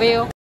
Mobile.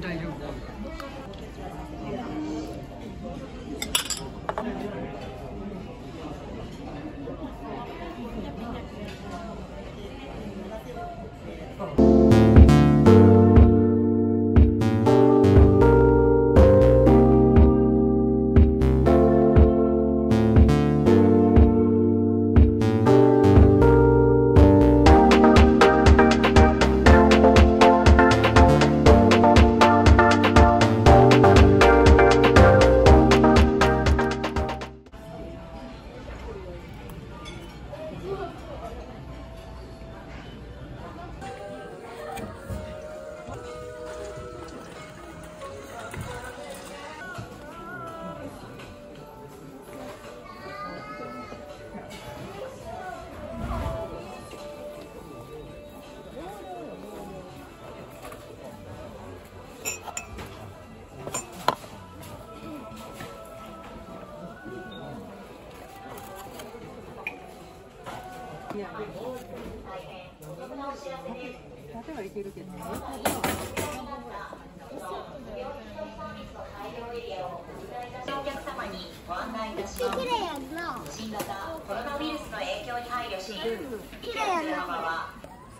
大丈夫。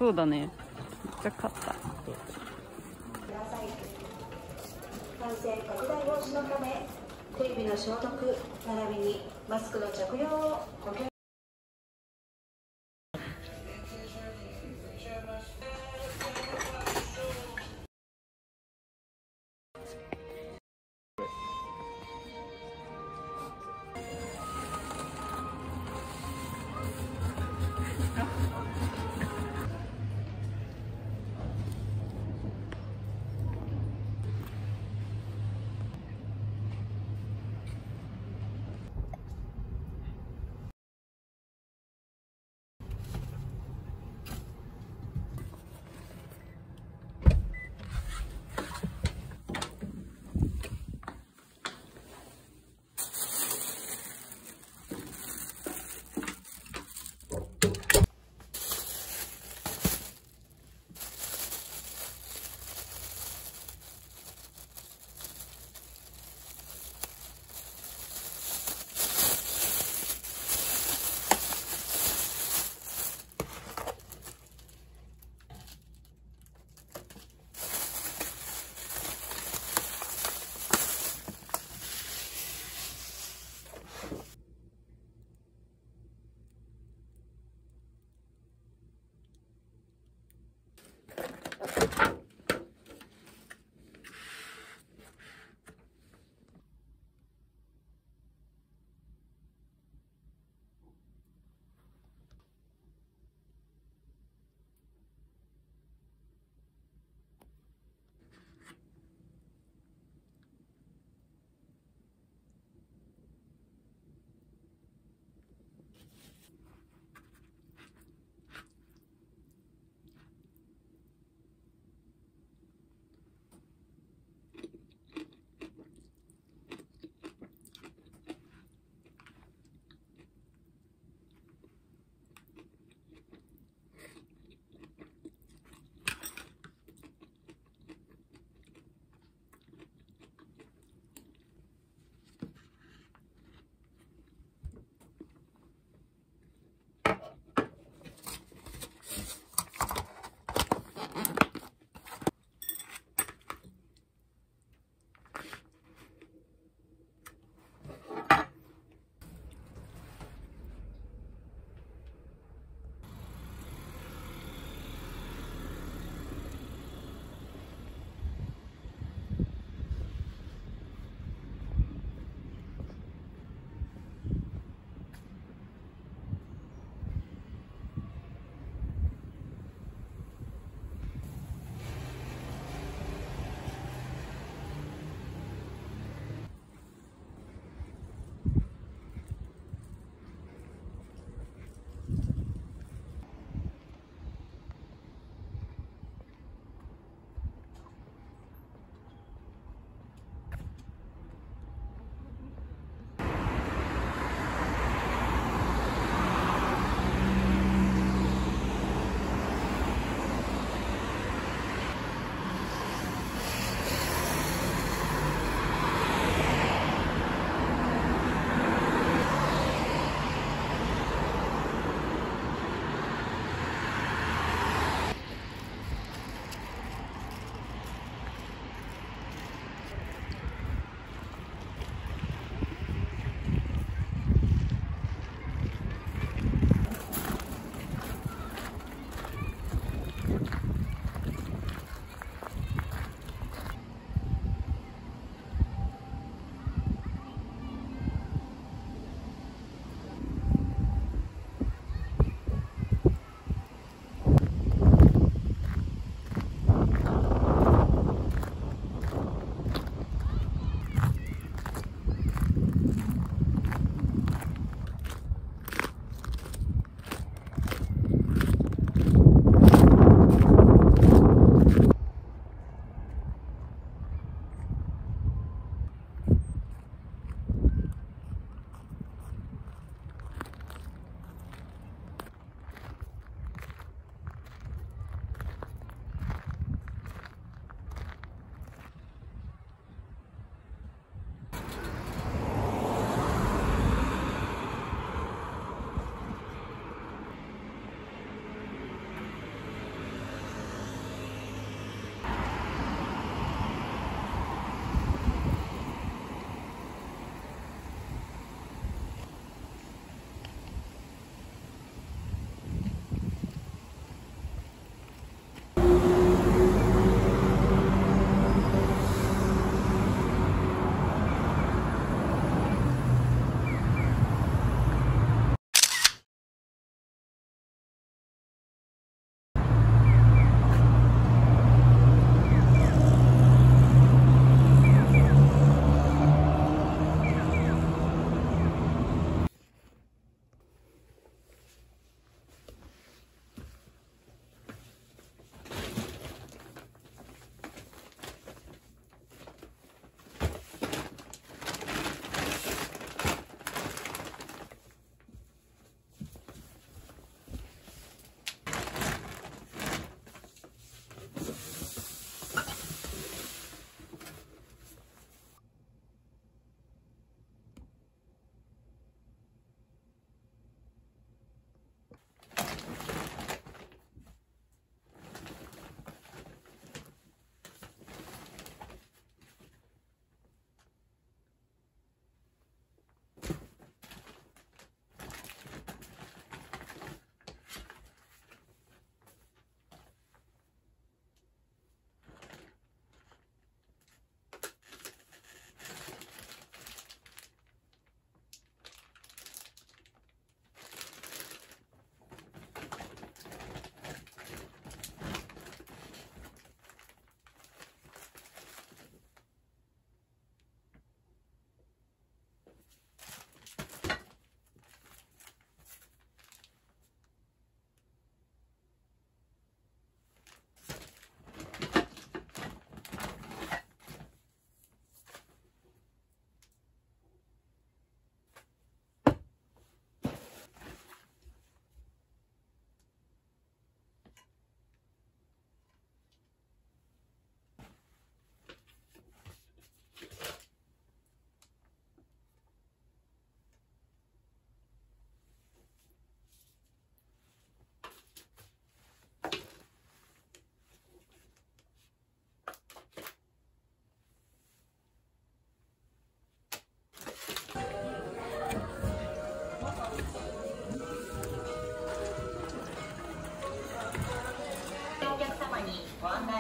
そうだね。めっちゃ買った。感染拡大防止のため手指の消毒並びにマスクの着用を。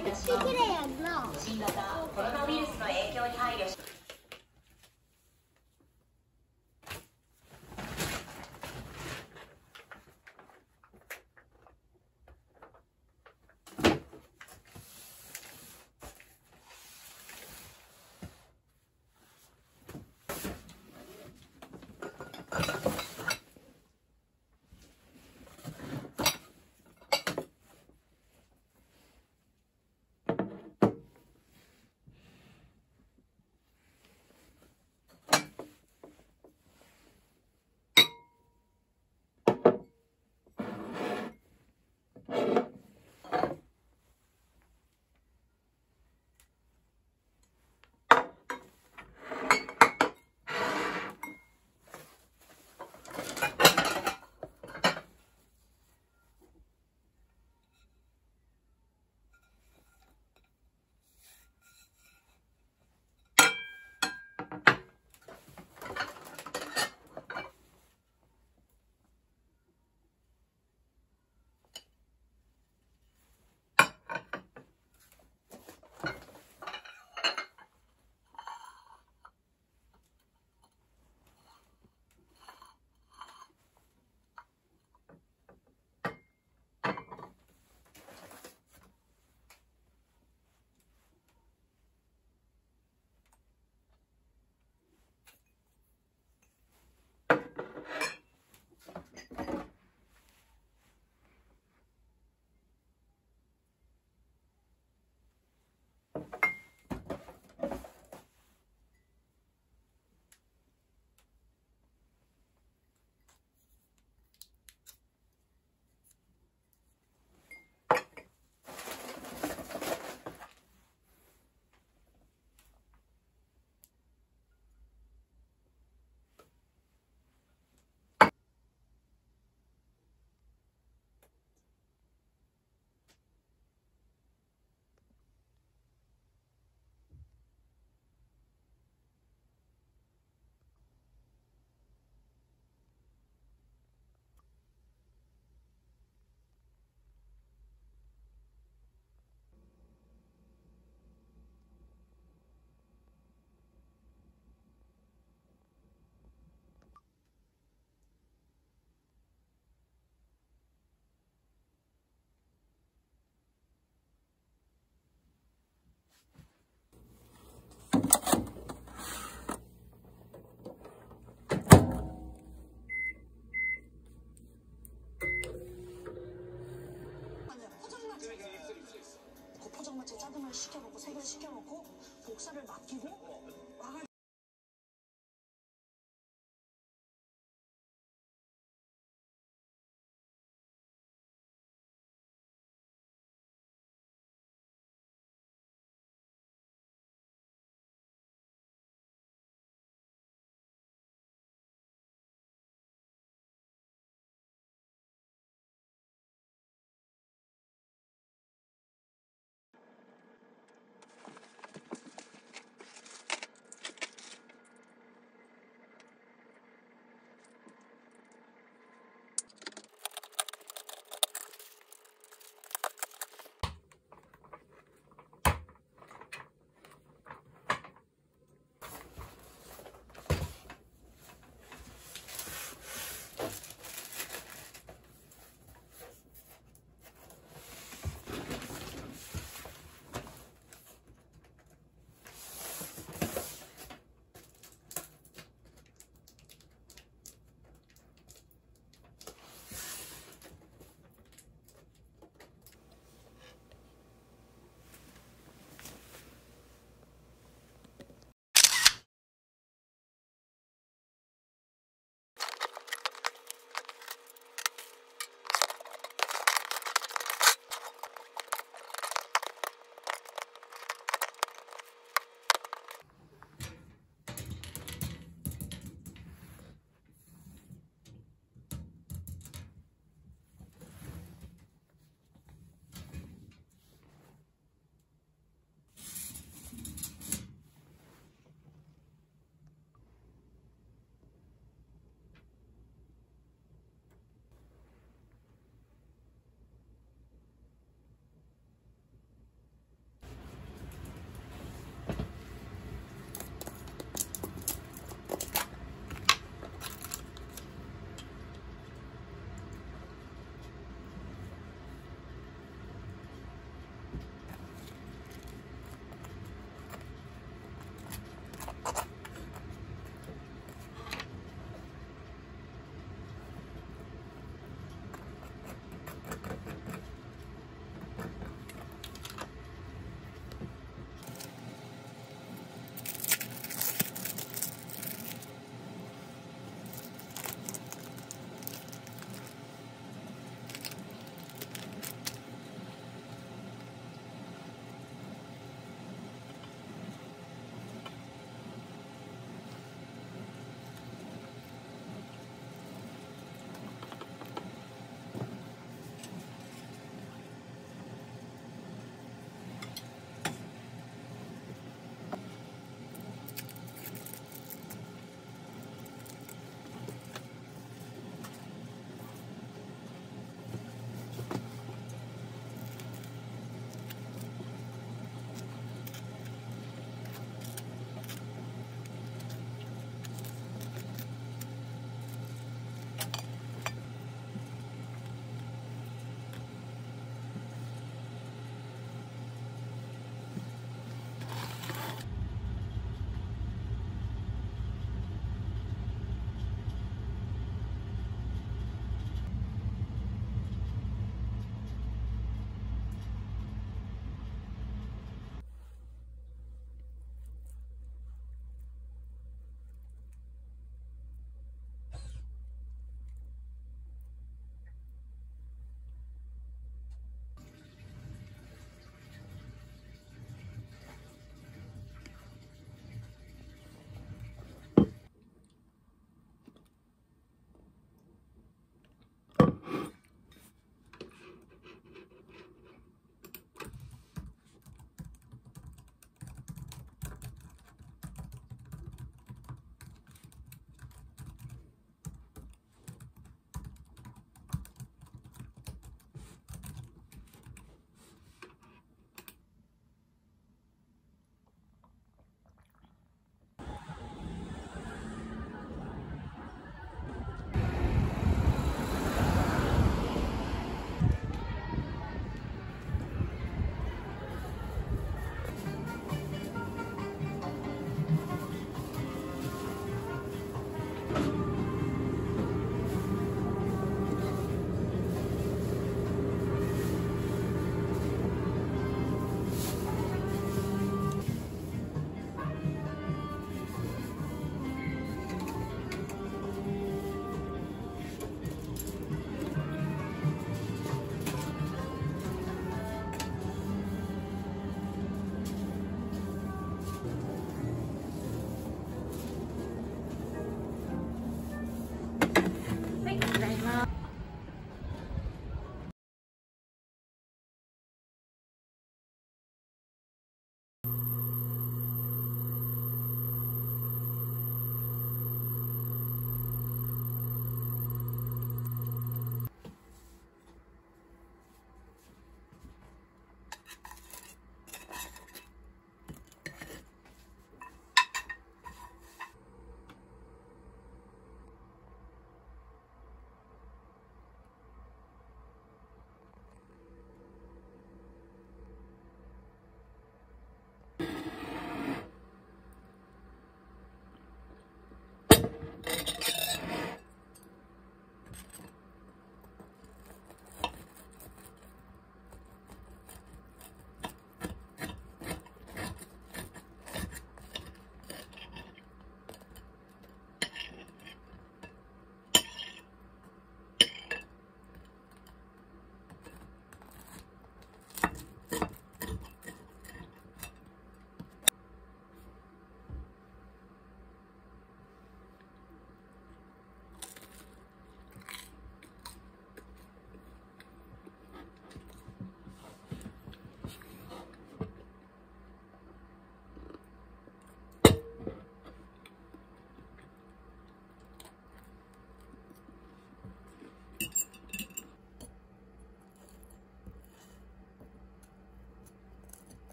いたします。新型コロナウイルスの影響に配慮し 복사를 맡기고 와가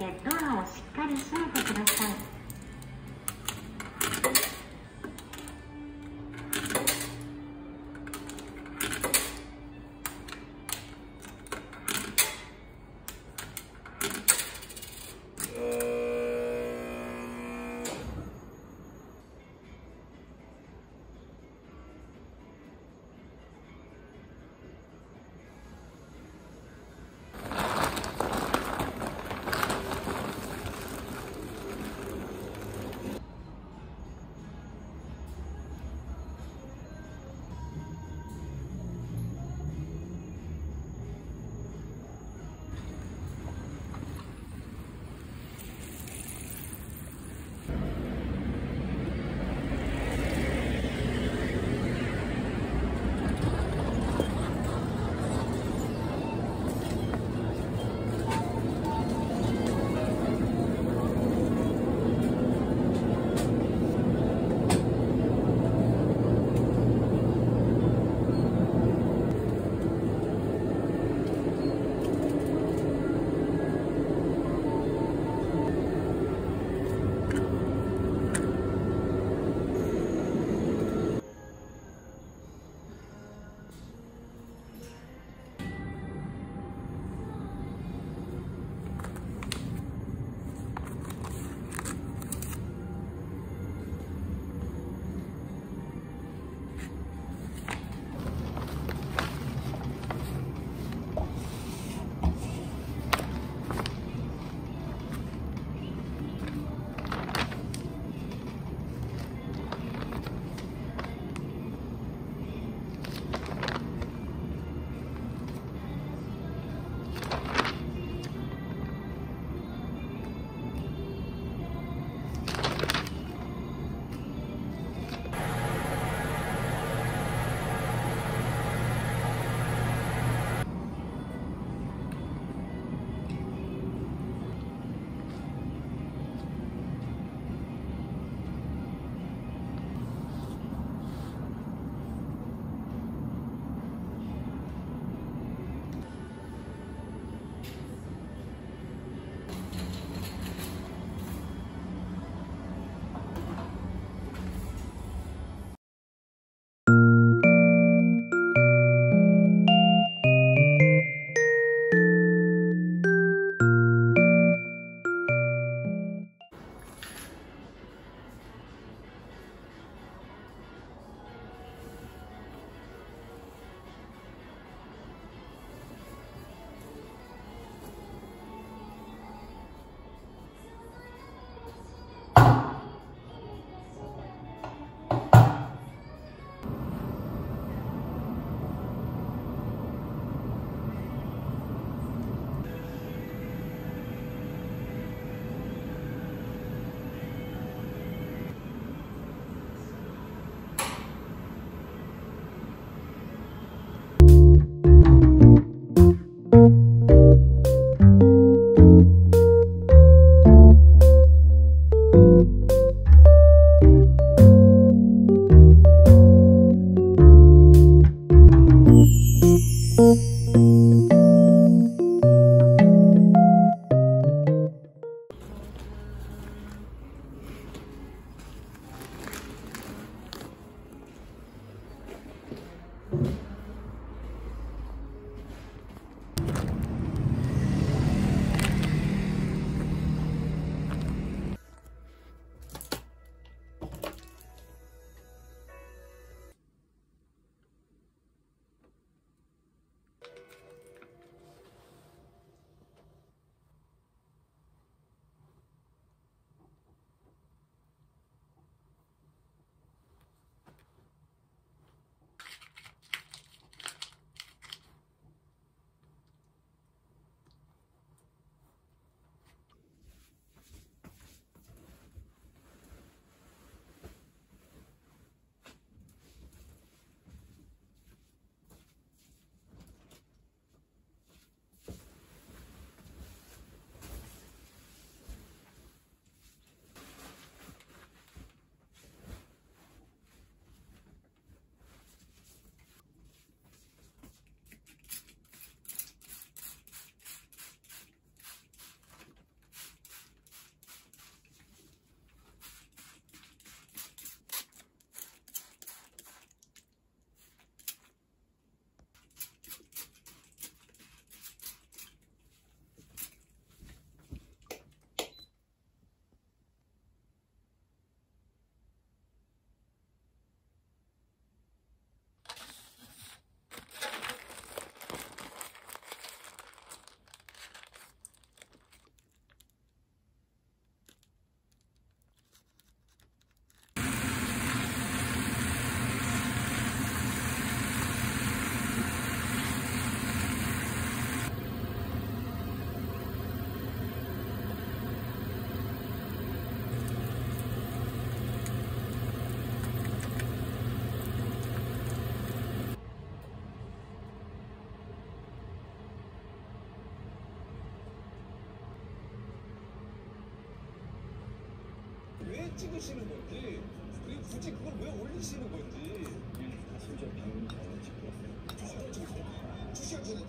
ドアをしっかり閉めてください。 찍으시는 건지 그리고 굳이 그걸 왜 올리시는 건지. 진짜 비용이 잘못 찍고 왔어요 2시간 전에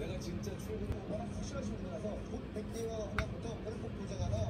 내가 진짜 출근을 워낙 확실하신 분이라서 곧 100개와 그냥 보통 그래프 보자가